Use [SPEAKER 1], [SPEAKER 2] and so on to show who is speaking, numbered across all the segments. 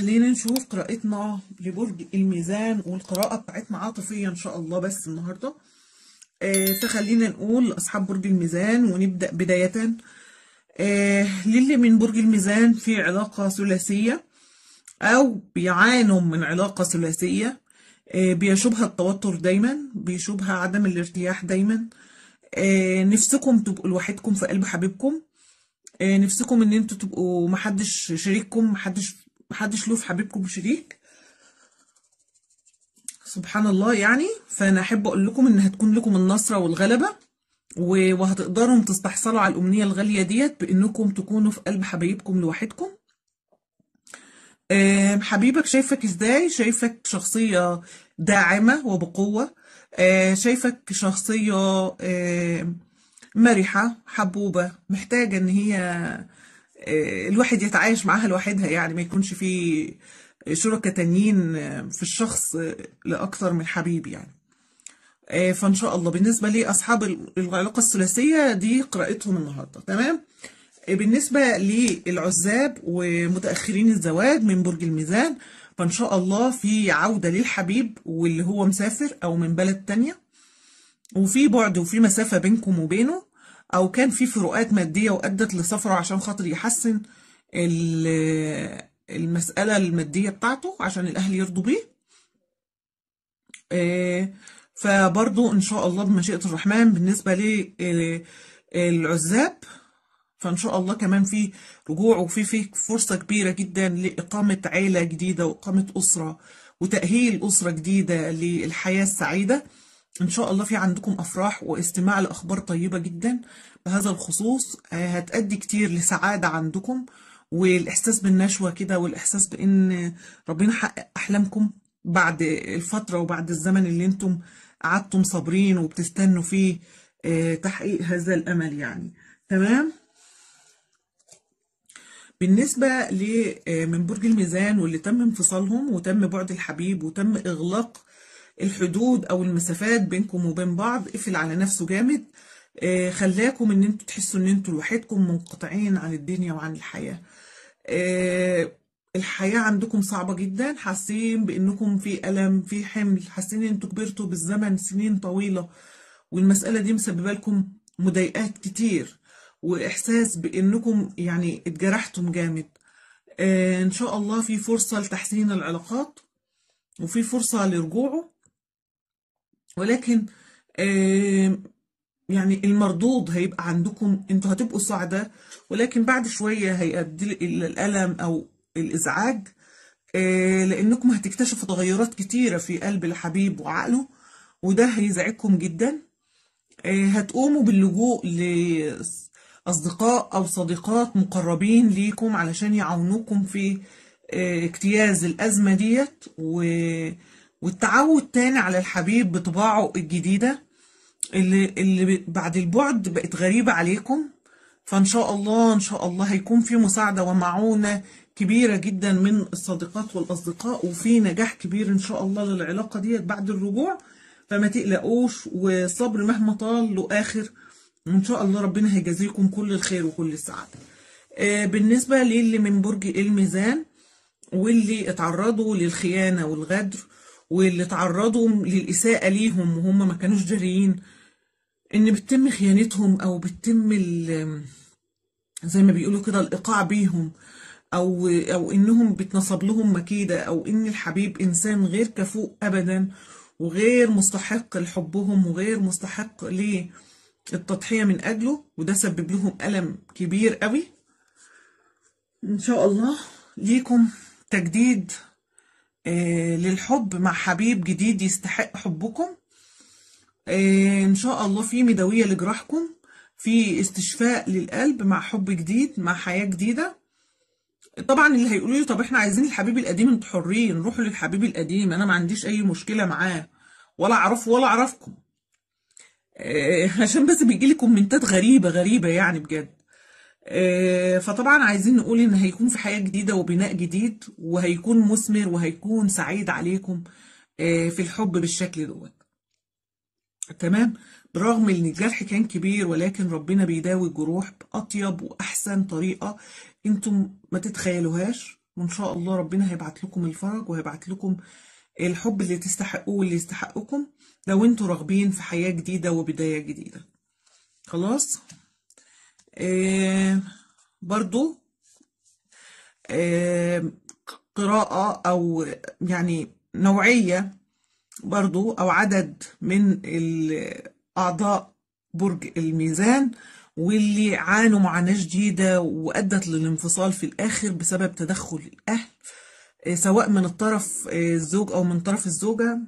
[SPEAKER 1] خلينا نشوف قراءتنا لبرج الميزان والقراءة بتاعتنا عاطفية إن شاء الله بس النهاردة. آه فخلينا نقول أصحاب برج الميزان ونبدأ بداية. آه للي من برج الميزان في علاقة ثلاثية أو بيعانوا من علاقة ثلاثية آه بيشوبها التوتر دايما بيشوبها عدم الارتياح دايما. نفسكم تبقوا لوحدكم في قلب حبيبكم. نفسكم إن أنتوا تبقوا محدش شريككم محدش محدش له في حبيبكم شريك. سبحان الله يعني. فأنا أحب أقول لكم إن هتكون لكم النصرة والغلبة وهتقدروا تستحصلوا على الأمنية الغالية ديت بإنكم تكونوا في قلب حبايبكم لوحدكم. آه، حبيبك شايفك إزاي؟ شايفك شخصية داعمة وبقوة. آه، شايفك شخصية آه، مرحة حبوبة محتاجة إن هي الواحد يتعايش معاها لوحدها يعني ما يكونش في شركاء تانيين آه، في الشخص آه، لأكثر من حبيب يعني. آه، فإن شاء الله. بالنسبة لأصحاب ال- العلاقة الثلاثية دي قراءتهم النهاردة. تمام؟ آه، بالنسبة للعزاب ومتأخرين الزواج من برج الميزان فإن شاء الله في عودة للحبيب واللي هو مسافر أو من بلد تانية. وفي بعد وفي مسافة بينكم وبينه. أو كان في فروقات مادية وأدت لسفره عشان خاطر يحسن ال- المسألة المادية بتاعته عشان الأهل يرضوا بيه. آه، فبرضو إن شاء الله بمشيئة الرحمن بالنسبة للعزاب فإن شاء الله كمان في رجوع وفي في فرصة كبيرة جدا لإقامة عيلة جديدة وإقامة أسرة وتأهيل أسرة جديدة للحياة السعيدة. إن شاء الله في عندكم أفراح واستماع لأخبار طيبة جدا. بهذا الخصوص آه، هتأدي كتير لسعادة عندكم والإحساس بالنشوة كده والإحساس بإن ربنا حقق أحلامكم بعد الفترة وبعد الزمن اللي أنتم قعدتم صابرين وبتستنوا فيه آه، تحقيق هذا الأمل يعني. تمام؟ بالنسبة آه، من برج الميزان واللي تم انفصالهم وتم بعد الحبيب وتم إغلاق الحدود أو المسافات بينكم وبين بعض قفل على نفسه جامد. آه، خلاكم إن أنتوا تحسوا إن أنتوا لوحدكم منقطعين عن الدنيا وعن الحياة. آه، الحياة عندكم صعبة جدا حاسين بإنكم في ألم في حمل حاسين إن أنتوا كبرتوا بالزمن سنين طويلة والمسألة دي مسببة لكم مضايقات كتير وإحساس بإنكم يعني اتجرحتم جامد. آه، إن شاء الله في فرصة لتحسين العلاقات وفي فرصة لرجوعه. ولكن يعني المردود هيبقى عندكم أنتوا هتبقوا سعداء ولكن بعد شوية هيؤدي إلى الألم أو الإزعاج آه، لأنكم هتكتشفوا تغيرات كتيرة في قلب الحبيب وعقله وده هيزعجكم جدا. آه، هتقوموا باللجوء لأصدقاء أو صديقات مقربين ليكم علشان يعاونوكم في آه، اجتياز الأزمة ديت و- والتعود تاني على الحبيب بطباعه الجديدة اللي اللي بعد البعد بقت غريبة عليكم. فإن شاء الله إن شاء الله هيكون في مساعدة ومعونة كبيرة جدا من الصديقات والأصدقاء وفي نجاح كبير إن شاء الله للعلاقة ديت بعد الرجوع. فما تقلقوش والصبر مهما طال له آخر وإن شاء الله ربنا هيجازيكم كل الخير وكل السعادة. آه، بالنسبة للي من برج الميزان واللي اتعرضوا للخيانة والغدر واللي اتعرضوا للإساءة ليهم وهم ما كانوش جاريين إن بتتم خيانتهم أو بتتم زي ما بيقولوا كده الإيقاع بيهم أو أو إنهم بتنصب لهم مكيدة أو إن الحبيب إنسان غير كفؤ أبدا وغير مستحق لحبهم وغير مستحق للتضحية من أجله وده سبب لهم ألم كبير قوي إن شاء الله ليكم تجديد للحب مع حبيب جديد يستحق حبكم. آه، إن شاء الله في مداوية لجراحكم في استشفاء للقلب مع حب جديد مع حياة جديدة. طبعا اللي هيقولوا لي طب إحنا عايزين الحبيب القديم أنتوا حرين روحوا للحبيب القديم أنا ما عنديش أي مشكلة معاه ولا أعرفه ولا أعرفكم. آه، عشان بس بيجي لي كومنتات غريبة غريبة يعني بجد. آه، فطبعا عايزين نقول إن هيكون في حياة جديدة وبناء جديد وهيكون مثمر وهيكون سعيد عليكم آه، في الحب بالشكل دوت. تمام؟ برغم إن الجرح كان كبير ولكن ربنا بيداوي الجروح بأطيب وأحسن طريقة أنتم ما تتخيلوهاش. وإن شاء الله ربنا هيبعت لكم الفرج وهيبعت لكم الحب اللي تستحقوه واللي يستحقكم لو أنتوا راغبين في حياة جديدة وبداية جديدة. خلاص؟ آه برضو آه قراءة أو يعني نوعية برضو أو عدد من أعضاء برج الميزان واللي عانوا معاناة شديدة وأدت للانفصال في الآخر بسبب تدخل الأهل سواء من الطرف الزوج أو من طرف الزوجة.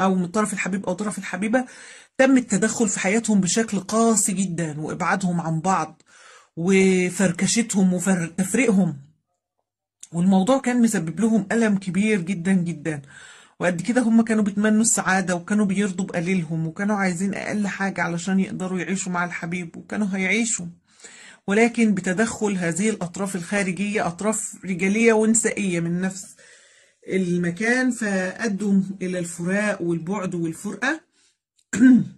[SPEAKER 1] أو من طرف الحبيب أو طرف الحبيبة تم التدخل في حياتهم بشكل قاسي جدا وإبعادهم عن بعض وفركشتهم وتفريقهم والموضوع كان مسبب لهم ألم كبير جدا جدا. وقد كده هم كانوا بيتمنوا السعادة وكانوا بيرضوا بقليلهم وكانوا عايزين أقل حاجة علشان يقدروا يعيشوا مع الحبيب وكانوا هيعيشوا. ولكن بتدخل هذه الأطراف الخارجية أطراف رجالية ونسائية من نفس المكان فأدوا إلى الفراق والبعد والفرقة.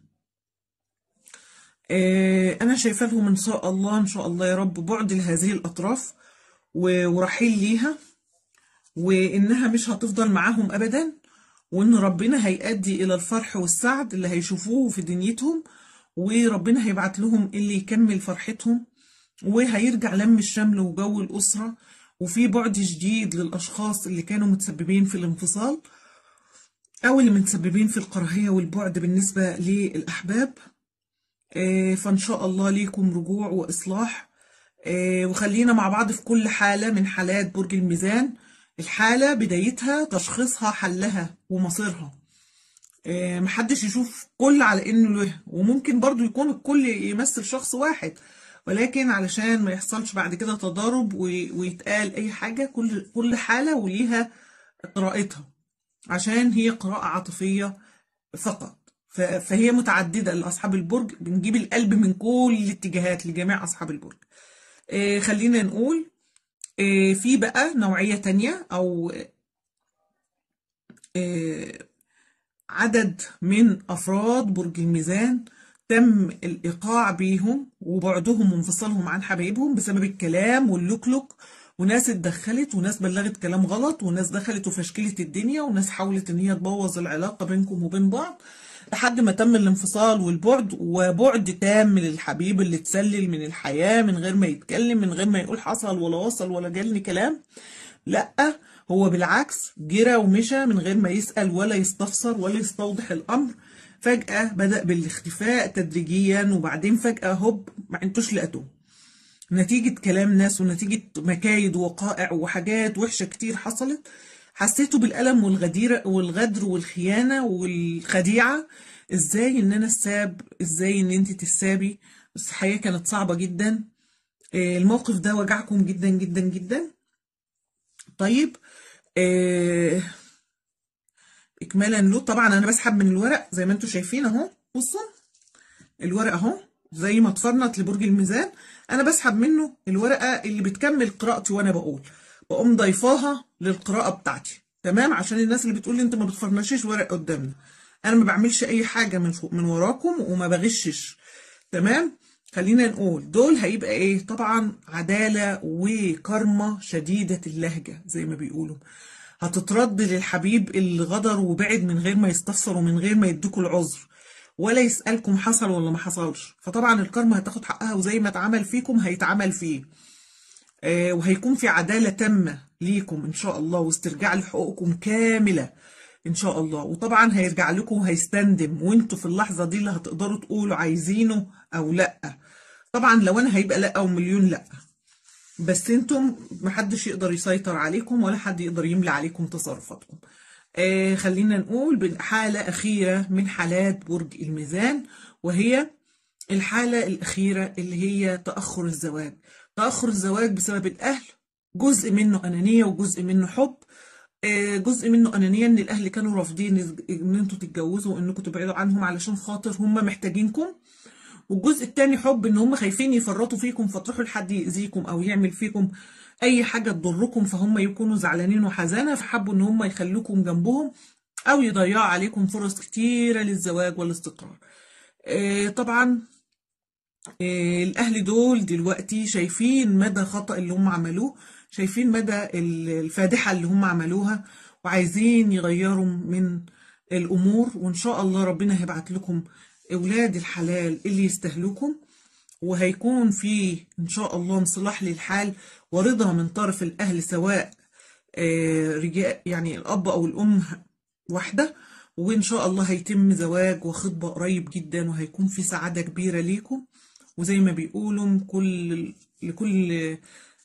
[SPEAKER 1] أنا شايفة لهم إن شاء الله إن شاء الله يا رب بعد لهذه الأطراف ورحيل ليها وإنها مش هتفضل معاهم أبدا وإن ربنا هيؤدي إلى الفرح والسعد اللي هيشوفوه في دنيتهم وربنا هيبعت لهم اللي يكمل فرحتهم وهيرجع لم الشمل وجو الأسرة. وفي بعد جديد للأشخاص اللي كانوا متسببين في الانفصال أو اللي متسببين في الكراهية والبعد بالنسبة للأحباب. فإن شاء الله ليكم رجوع وإصلاح. وخلينا مع بعض في كل حالة من حالات برج الميزان. الحالة بدايتها تشخيصها حلها ومصيرها. محدش يشوف كل على إنه له وممكن برضو يكون الكل يمثل شخص واحد. ولكن علشان ما يحصلش بعد كده تضارب ويتقال أي حاجة كل كل حالة وليها قراءتها عشان هي قراءة عاطفية فقط. فهي متعددة لأصحاب البرج بنجيب القلب من كل الاتجاهات لجميع أصحاب البرج. خلينا نقول في بقى نوعية تانية أو عدد من أفراد برج الميزان تم الإيقاع بيهم وبعدهم وانفصالهم عن حبايبهم بسبب الكلام واللوكلوك. وناس اتدخلت وناس بلغت كلام غلط وناس دخلت وفشكلت الدنيا وناس حاولت إن هي تبوظ العلاقة بينكم وبين بعض. لحد ما تم الانفصال والبعد وبعد تام للحبيب اللي اتسلل من الحياة من غير ما يتكلم من غير ما يقول حصل ولا وصل ولا جالني كلام. لأ هو بالعكس جرى ومشى من غير ما يسأل ولا يستفسر ولا يستوضح الأمر. فجأة بدأ بالاختفاء تدريجيا وبعدين فجأة هوب ما انتوش لقيتوه. نتيجة كلام ناس ونتيجة مكايد ووقائع وحاجات وحشة كتير حصلت. حسيته بالألم والغديرة والغدر والخيانة والخديعة. إزاي إن أنا الساب؟ إزاي إن أنت تسابي؟ بس الحياة كانت صعبة جدا. الموقف ده وجعكم جدا جدا جدا. طيب آه اكمالا له طبعا أنا بسحب من الورق زي ما أنتم شايفين أهو. بصوا الورق أهو زي ما اتفرنت لبرج الميزان. أنا بسحب منه الورقة اللي بتكمل قراءتي وأنا بقول. بقوم ضيفاها للقراءة بتاعتي. تمام؟ عشان الناس اللي بتقول لي أنت ما بتفرنشيش ورق قدامنا. أنا ما بعملش أي حاجة من من وراكم وما بغشش. تمام؟ خلينا نقول دول هيبقى إيه؟ طبعا عدالة وكرمة شديدة اللهجة زي ما بيقولوا. هتترد للحبيب اللي غدر وبعد من غير ما يستفسر ومن غير ما يديكوا العذر. ولا يسألكم حصل ولا ما حصلش. فطبعا الكرمة هتاخد حقها وزي ما اتعمل فيكم هيتعمل فيه. آه وهيكون في عدالة تامة ليكم إن شاء الله واسترجاع لحقوقكم كاملة إن شاء الله. وطبعا هيرجع لكم وهيستندم. وانتوا في اللحظة دي اللي هتقدروا تقولوا عايزينه أو لأ. طبعا لو أنا هيبقى لأ أو مليون لأ. بس أنتم محدش يقدر يسيطر عليكم ولا حد يقدر يملى عليكم تصرفاتكم. آه خلينا نقول حالة أخيرة من حالات برج الميزان وهي الحالة الأخيرة اللي هي تأخر الزواج. تأخر الزواج بسبب الأهل جزء منه أنانية وجزء منه حب. آه جزء منه أنانية إن الأهل كانوا رافضين إن إنتوا تتجوزوا وإنكم تبعدوا عنهم علشان خاطر هم محتاجينكم. والجزء التاني حب إن هم خايفين يفرطوا فيكم فتروحوا لحد يأذيكم أو يعمل فيكم أي حاجة تضركم فهم يكونوا زعلانين وحزانة فحبوا إن هم يخلوكم جنبهم أو يضيعوا عليكم فرص كتيرة للزواج والاستقرار. آه طبعا آه الأهل دول دلوقتي شايفين مدى خطأ اللي هم عملوه شايفين مدى الفادحة اللي هم عملوها وعايزين يغيروا من الأمور وإن شاء الله ربنا هيبعت لكم أولاد الحلال اللي يستهلكم وهيكون في إن شاء الله انصلاح للحال ورضا من طرف الأهل سواء رجال يعني الأب أو الأم واحدة. وإن شاء الله هيتم زواج وخطبة قريب جدا وهيكون في سعادة كبيرة ليكم. وزي ما بيقولوا كل لكل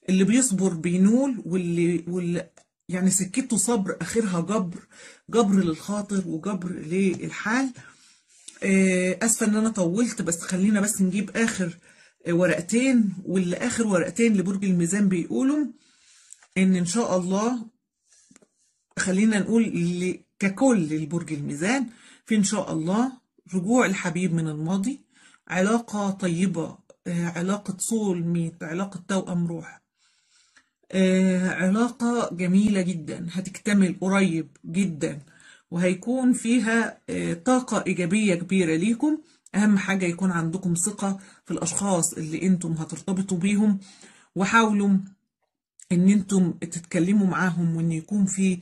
[SPEAKER 1] اللي بيصبر بينول واللي, واللي يعني سكته صبر آخرها جبر جبر للخاطر وجبر للحال. أسفة إن أنا طولت بس خلينا بس نجيب آخر ورقتين واللي آخر ورقتين لبرج الميزان بيقولوا إن إن شاء الله خلينا نقول ككل البرج الميزان في إن شاء الله رجوع الحبيب من الماضي علاقة طيبة علاقة صول ميت علاقة توأم روح علاقة جميلة جدا هتكتمل قريب جدا. وهيكون فيها طاقة إيجابية كبيرة ليكم. أهم حاجة يكون عندكم ثقة في الأشخاص اللي أنتم هترتبطوا بيهم. وحاولوا أن أنتم تتكلموا معاهم وأن يكون في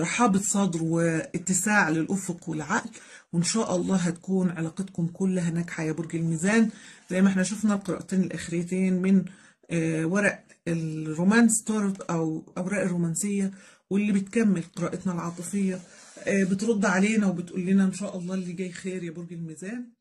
[SPEAKER 1] رحابة صدر واتساع للأفق والعقل. وإن شاء الله هتكون علاقتكم كلها ناجحة يا برج الميزان. زي ما إحنا شفنا القراءتين الأخيرتين من ورق الرومانس تورت أو أوراق الرومانسية واللي بتكمل قراءتنا العاطفية بترد علينا وبتقول لنا إن شاء الله اللي جاي خير يا برج الميزان.